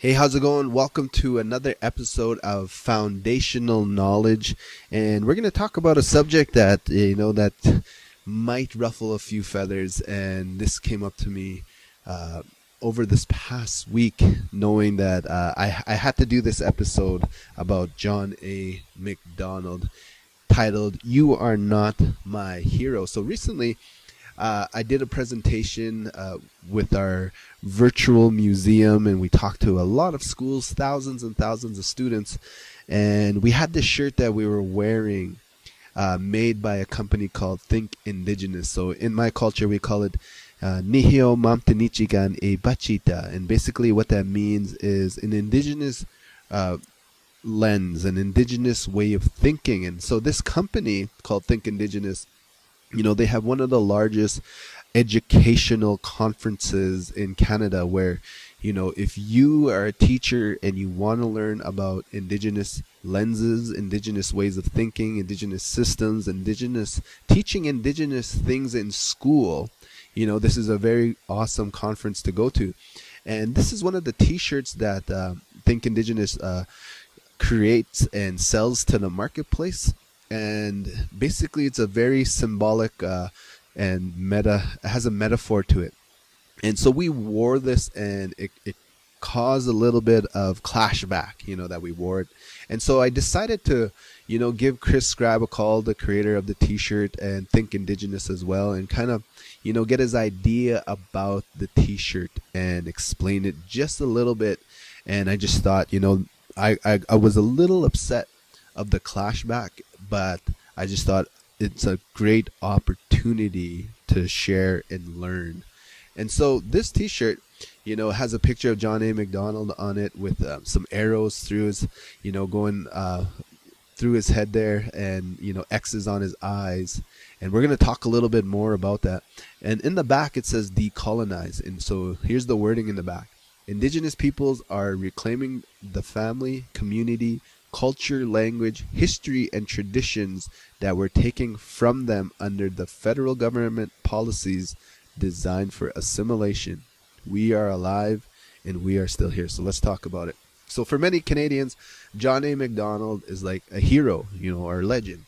Hey, how's it going? Welcome to another episode of Foundational Knowledge, and we're going to talk about a subject that you know that might ruffle a few feathers. And this came up to me uh, over this past week, knowing that uh, I, I had to do this episode about John A. MacDonald, titled "You Are Not My Hero." So recently uh, I did a presentation uh, with our virtual museum, and we talked to a lot of schools, thousands and thousands of students, and we had this shirt that we were wearing. Uh, made by a company called Think Indigenous. So in my culture, we call it uh, Nihio Mamtinichigan e Bachita. And basically, what that means is an indigenous uh, lens, an indigenous way of thinking. And so, this company called Think Indigenous you know, they have one of the largest educational conferences in Canada where, you know, if you are a teacher and you want to learn about indigenous lenses, indigenous ways of thinking, indigenous systems, indigenous teaching indigenous things in school, you know, this is a very awesome conference to go to. And this is one of the t-shirts that uh, Think Indigenous uh, creates and sells to the marketplace and basically it's a very symbolic uh, and meta has a metaphor to it. And so we wore this and it, it caused a little bit of clash back you know that we wore it. And so i decided to you know give Chris Scribe a call the creator of the t-shirt and think indigenous as well and kind of you know get his idea about the t-shirt and explain it just a little bit. And i just thought you know i i, I was a little upset of the clash back, but I just thought it's a great opportunity to share and learn. And so this T-shirt, you know, has a picture of John A. MacDonald on it with um, some arrows through his, you know, going uh, through his head there, and you know, X's on his eyes. And we're going to talk a little bit more about that. And in the back, it says decolonize. And so here's the wording in the back. Indigenous peoples are reclaiming the family, community, culture, language, history, and traditions that were taken from them under the federal government policies designed for assimilation. We are alive and we are still here. So let's talk about it. So for many Canadians, John A. MacDonald is like a hero, you know, or legend.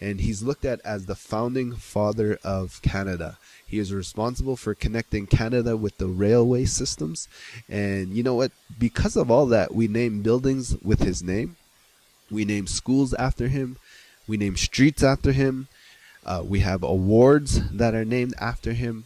And he's looked at as the founding father of Canada. He is responsible for connecting Canada with the railway systems. And you know what? Because of all that, we name buildings with his name we name schools after him. We name streets after him. Uh, we have awards that are named after him.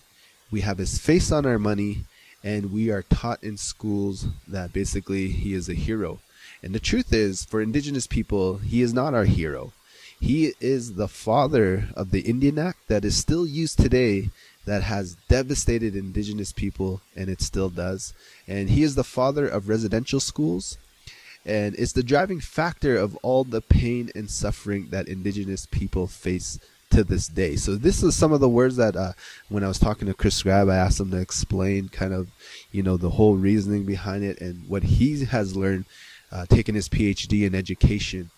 We have his face on our money. And we are taught in schools that basically he is a hero. And the truth is, for indigenous people, he is not our hero. He is the father of the Indian Act that is still used today that has devastated indigenous people, and it still does. And he is the father of residential schools and it's the driving factor of all the pain and suffering that indigenous people face to this day. So this is some of the words that uh, when I was talking to Chris Scribe, I asked him to explain kind of, you know, the whole reasoning behind it and what he has learned, uh, taking his PhD in education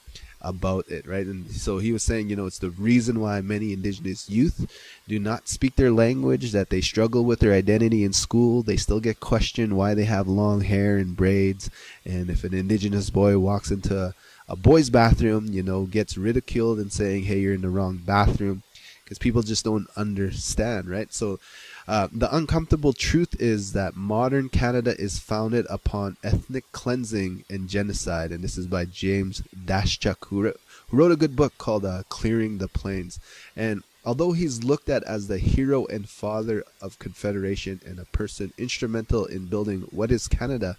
about it, right? And so he was saying, you know, it's the reason why many indigenous youth do not speak their language, that they struggle with their identity in school. They still get questioned why they have long hair and braids. And if an indigenous boy walks into a, a boy's bathroom, you know, gets ridiculed and saying, hey, you're in the wrong bathroom, because people just don't understand, right? So uh, the uncomfortable truth is that modern Canada is founded upon ethnic cleansing and genocide, and this is by James Daschuk, who, wrote, who wrote a good book called uh, Clearing the Plains. And although he's looked at as the hero and father of Confederation and a person instrumental in building what is Canada,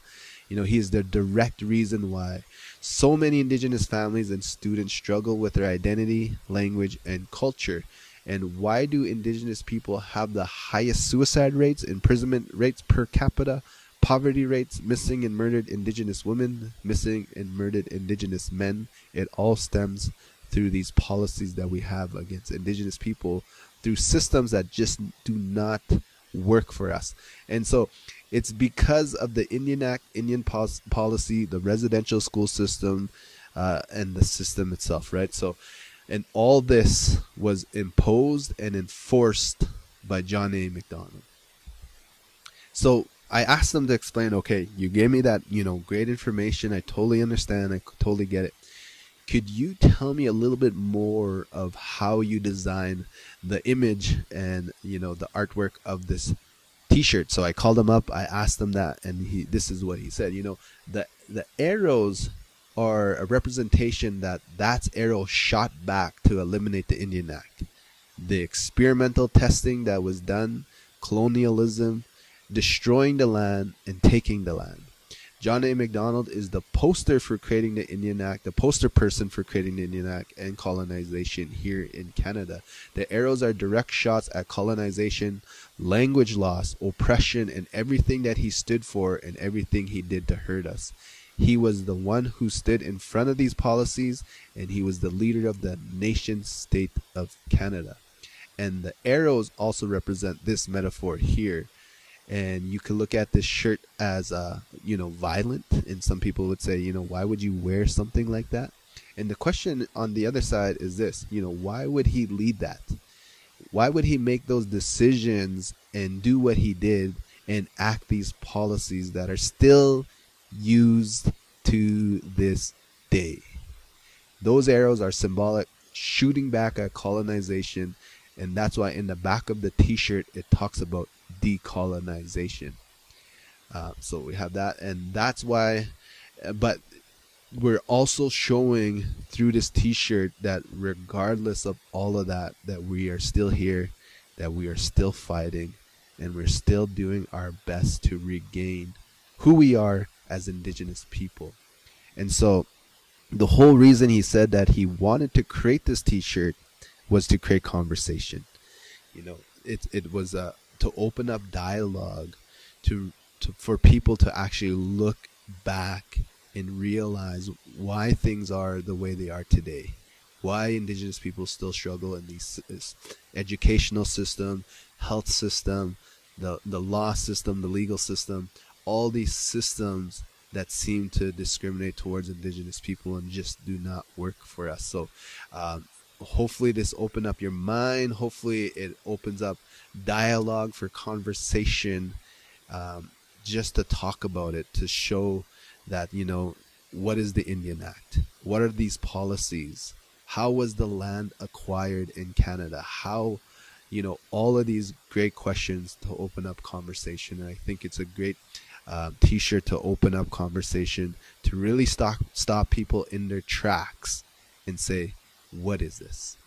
you know, he is the direct reason why so many Indigenous families and students struggle with their identity, language, and culture and why do indigenous people have the highest suicide rates, imprisonment rates per capita, poverty rates, missing and murdered indigenous women, missing and murdered indigenous men? It all stems through these policies that we have against indigenous people through systems that just do not work for us. And so it's because of the Indian Act, Indian policy, the residential school system, uh, and the system itself, right? So and all this was imposed and enforced by John A. MacDonald. So I asked them to explain. Okay, you gave me that you know great information. I totally understand. I totally get it. Could you tell me a little bit more of how you design the image and you know the artwork of this T-shirt? So I called him up. I asked him that, and he this is what he said. You know the the arrows are a representation that that's arrow shot back to eliminate the Indian Act. The experimental testing that was done, colonialism, destroying the land and taking the land. John A. Macdonald is the poster for creating the Indian Act, the poster person for creating the Indian Act and colonization here in Canada. The arrows are direct shots at colonization, language loss, oppression, and everything that he stood for and everything he did to hurt us. He was the one who stood in front of these policies, and he was the leader of the nation state of Canada. And the arrows also represent this metaphor here. And you could look at this shirt as uh, you know violent and some people would say you know why would you wear something like that? And the question on the other side is this you know why would he lead that? Why would he make those decisions and do what he did and act these policies that are still used to this day those arrows are symbolic shooting back at colonization and that's why in the back of the t-shirt it talks about decolonization. Uh, so we have that, and that's why. But we're also showing through this T-shirt that regardless of all of that, that we are still here, that we are still fighting, and we're still doing our best to regain who we are as Indigenous people. And so, the whole reason he said that he wanted to create this T-shirt was to create conversation. You know, it it was a to open up dialogue to, to for people to actually look back and realize why things are the way they are today why indigenous people still struggle in these educational system health system the the law system the legal system all these systems that seem to discriminate towards indigenous people and just do not work for us. So um, hopefully this open up your mind. Hopefully it opens up dialogue for conversation um, just to talk about it to show that you know what is the indian act? What are these policies? How was the land acquired in canada? How you know all of these great questions to open up conversation. And i think it's a great uh, t-shirt to open up conversation to really stop stop people in their tracks and say what is this?